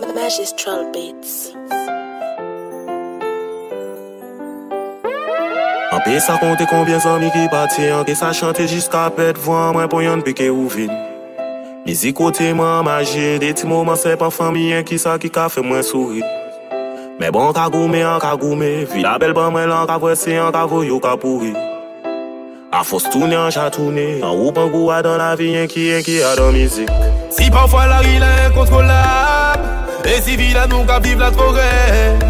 Magistral Beats An pe sa konte konbyen zami ki pati An ke sa chante jiska pet Vwa mwen pou yon peke ou vin. Mizi kote mwen maje De ti mouman se pa famiyen Ki sa ki ka fe mwen souri. Me bon ka goume an ka goume Vi la bel ban mwen lan ka vwese An ka voyo ka pouri. A fos toune an chatoune An ou pan gou a dan la vi yen ki yen ki a dan mizik Si parfois la rue est incontrôlable Et si villa nous qu'à vivre la trop raide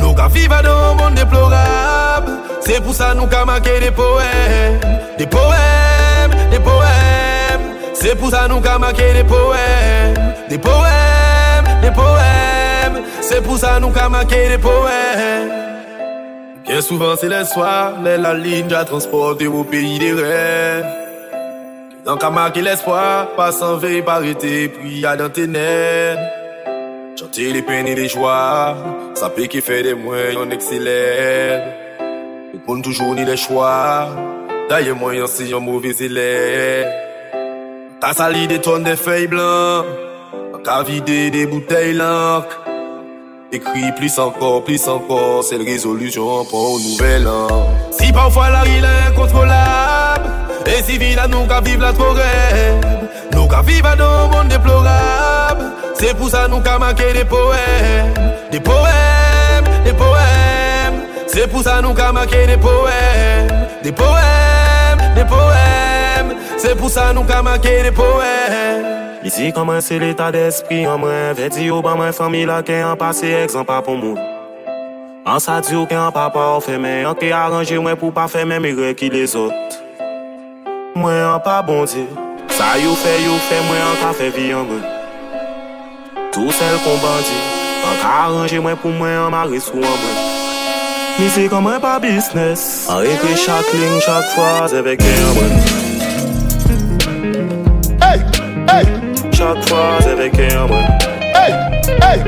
Nous qu'à vivre dans un monde déplorable C'est pour ça nous qu'à marquer des poèmes Des poèmes, des poèmes. C'est pour ça nous qu'à marquer des poèmes Des poèmes, des poèmes. C'est pour ça nous qu'à marquer des poèmes Bien souvent c'est les soirs, mais la ligne déjà transporté au pays des rêves Tant qu'à marquer l'espoir, pas sans veille, pas arrêter, puis à dans nerfs. Chanter les peines et les joies, ça peut qui fait des moyens, on excellent. Le monde toujours ni les choix, d'ailleurs moyen c'est un mauvais élève. T'as sali des tonnes de feuilles blancs, t'as vidé des bouteilles l'encre. Écris plus encore, plus encore, c'est la résolution pour un nouvel an. Si parfois la rue est incontrôlable, et si villa nous qu'à vivre la trop raide, nous qu'à vivre dans un monde déplorable, c'est pour ça nous qu'à marquer des poèmes, des poèmes, des poèmes, c'est pour ça nous qu'à marquer des poèmes, des poèmes, des poèmes, c'est pour ça nous qu'à marquer des poèmes. Iti koman se l'eta despri an mwen, ve di yo ban mwen fami la ke an pase ekzan pa pou moun. An sa di yo ke an pa pa ou feme, an ke aranje mwen pou pa feme mire ki les ot. Mwen an pa bon di sa yo fe yo fe mwen an ka fe vi an mwen. Tou sel kon bandi an ka aranje mwen pou mwen an mare sou an mwen. Misi koman pa bisnes, an ekri chak ling chak fwa zeve gen an mwen. Avec un hey, hey,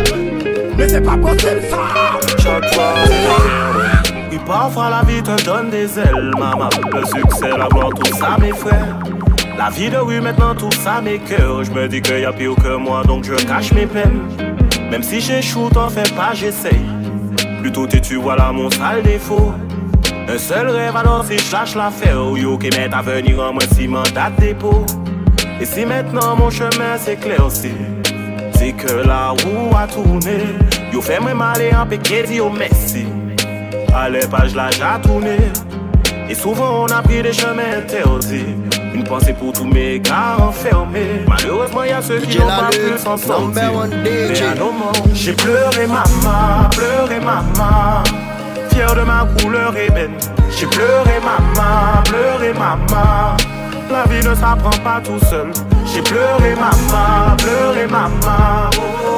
mais c'est pas possible ça. Chaque phrase avec un mwen Oui, parfois la vie te donne des ailes, maman. Le succès, la gloire, tout ça, mes frères. La vie de rue, maintenant, tout ça, mes cœurs. Je me dis qu'il y a pire que moi, donc je cache mes peines. Même si j'échoue, t'en fais pas, j'essaye. Plutôt tu voilà mon sale défaut. Un seul rêve alors si je lâche l'affaire Yo qui m'aide à venir en moi si mandat dépôt Et si maintenant mon chemin s'éclaircit C'est que la roue a tourné. Yo fait moi mal et en péché dit au merci. À l'épage là j'ai tourné Et souvent on a pris des chemins interdits. Une pensée pour tous mes gars enfermés. Malheureusement y a ceux qui n'ont pas pu s'en sortir. J'ai pleuré maman, pleuré maman Fier de ma couleur ébène. J'ai pleuré maman, pleuré maman La vie ne s'apprend pas tout seul. J'ai pleuré maman, pleuré maman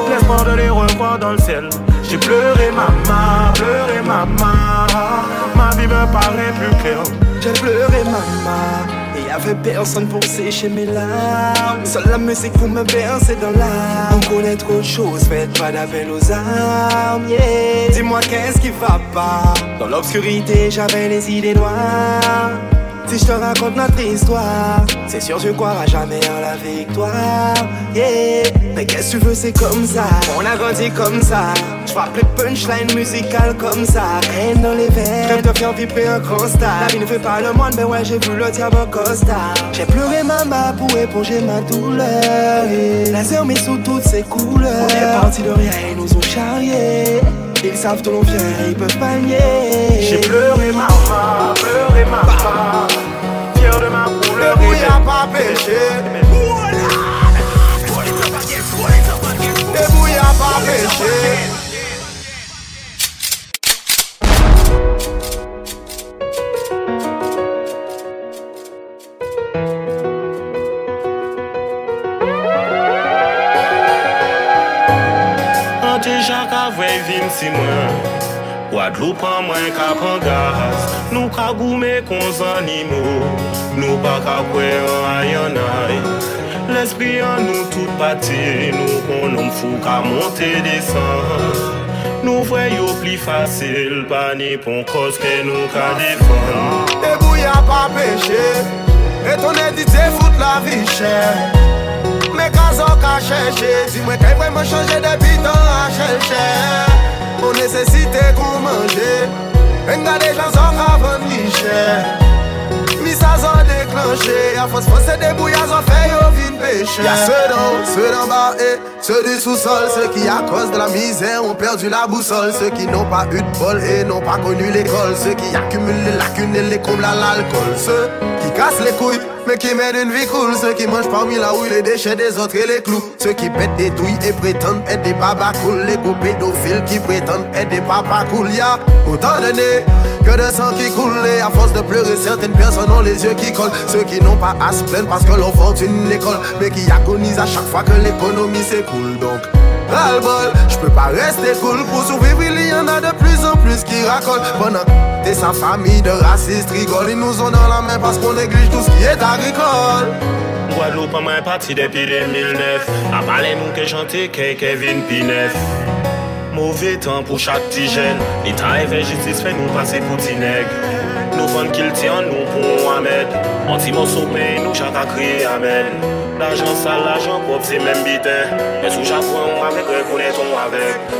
L'espoir de les revoir dans le ciel. J'ai pleuré maman, pleuré maman Ma vie me paraît plus claire. J'ai pleuré maman Et y'avait personne pour sécher mes larmes. Seule la musique pour me bercer dans l'âme. On connaît trop de choses, faites pas d'appel aux armes yeah. Dis-moi qu'est-ce qui va pas? Dans l'obscurité j'avais les idées noires si je te raconte notre histoire, c'est sûr je croiras jamais en la victoire. Yeah. Mais qu'est-ce que tu veux, c'est comme ça. On a grandi comme ça. Je frappe les punchlines musicales comme ça. Haine dans les veines. Rêve de faire vibrer un constat. La vie ne fait pas le monde, mais ouais, j'ai vu le diable en costard. J'ai pleuré maman pour éponger ma douleur. Yeah. Laser mis sous toutes ses couleurs. On est parti de rien, ils nous ont charriés. Ils savent d'où l'on vient, ils peuvent pas nier. J'ai pleuré maman, pleuré maman le mou ya pa peche Le mou ya pa peche Deja ka vwe vin si mwen. Wadloup an mwen ka kapan gaz. Nou ka goume kon zanimo Nou pa ka kwe an ayanay L'esprit an nou tout pati Nou kon om fou ka monte desan Nou vwe yo pli fasil Pa ni pon kos ke nou ka defan Debou ya pa peche Etone ton te fout la vi chè Mè kazan ka chèche Di mwen kè vwèman chanje debi tan a chèche a fos fos se debouya zan fe yo vin peche Ya se dan, se dan ba e, se di sou sol Se ki a kos de la mizè, on perdu la boussole. Se ki non pa ut bol e, non pa konu l'ekol Se ki akumule lakune, le koum la l'alkol Se ki kase le kouy mais qui mènent une vie cool Ceux qui mangent parmi la houille les déchets des autres et les clous. Ceux qui pètent des douilles et prétendent être des babas cool. Les beaux pédophiles qui prétendent être des papas cool. Y'a autant de nez que de sang qui coule. Et à force de pleurer certaines personnes ont les yeux qui collent. Ceux qui n'ont pas à se plaindre parce que leur fortune école Mais qui agonisent à chaque fois que l'économie s'écoule. Donc bol Je peux pas rester cool pour survivre Il y en a de plus en plus qui racolent. Pendant que sa famille de racistes rigolent Ils nous ont dans la main parce qu'on néglige tout ce qui est agricole. Guadeloupe mwen pati depi 2009 A pale moun ke chante ke Kevin Pinef Mauvais temps pour chaque petit jeune. L'État fait justice fait nous passer pour petit nègre. Nous font qu'il tient nous pour Mohamed An ti moun soupe, nou chaka kriye amen L'ajan sal, l'ajan pop, se men biten E sou japon, avek rekounen ton avek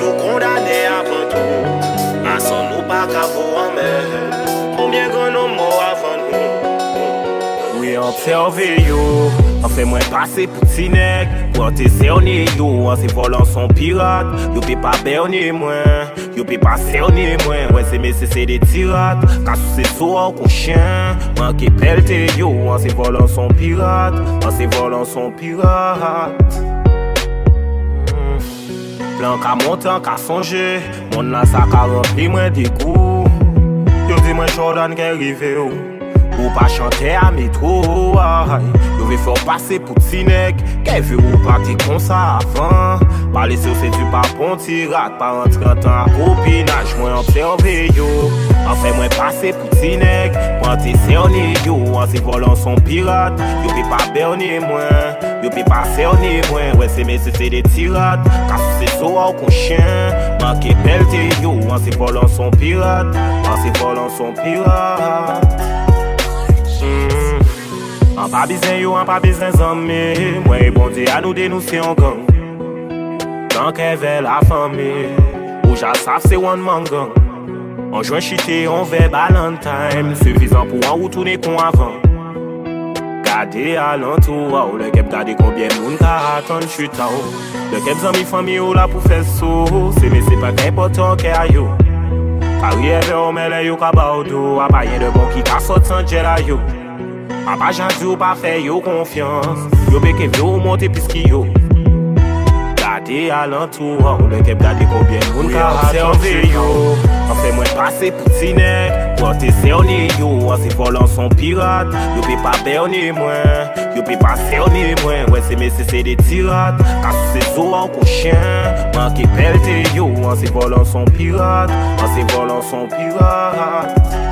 Nou kondane apantou Asan nou pa kavou amen Poumyen gwen nou mou avan nou We observe you An fè mwen pase pou tinek Pou an te serne yo An se volan son pirat. Yo pe pa berne mwen Yo pe pa serne mwen. Wè se mè se se de tirat Kasou se sou an kon chen Mwen ke pelte yo An se volan son pirat An se volan son pirat. Hmm. Plan ka montan ka sonje Mon nan sa ka rempli mwen dekou Yo di mwen Jordan gen rive yo Ou pa chante a metro Yo ve fò pase pou tinek Kè vè ou pati kon sa avan Pale sou se du pa pon tirat Pa rentran tan a kopinaj Mwen observe yo. An fè mwen pase pou tinek Mwen te serne yo An se volan son pirat Yo pe pa berne mwen Yo pe pa serne mwen Wè se mè se se de tirat Kasou se sou an kon chien. Man ke pelte yo. An se volan son pirat An se volan son pirat An pa bizen yo, an pa bizen zanme Mwen e bondi a nou denouse yon gang Tan ke ve la fami. Ou ja saf se wan man gang An jwen chite, an ve balantime Sufizan pou an ou toune kon avan. Gade alantou ou. Le kep gade konbyen moun ka atan chuta ou. Le kep zanmi fami ou la pou feso Se me se pa kempotan ke a yo. Kariye ve omele yo ka ba ou do. A bayen de bon ki ka sot san jela yo. Papa jandu ou pa fe yo konfians Yo beke vyo ou monte pis ki yo Gade alantoura ou beke gade konbyen Moun ka observe yo. An fe mwen pase pou tinek Pote serne yo. An se volan son pirat Yo pe pa berne mwen Yo pe pa serne mwen Wè se mese se de tirat Kasou se zo an kouchen Manke pelte yo. An se volan son pirat An se volan son pirat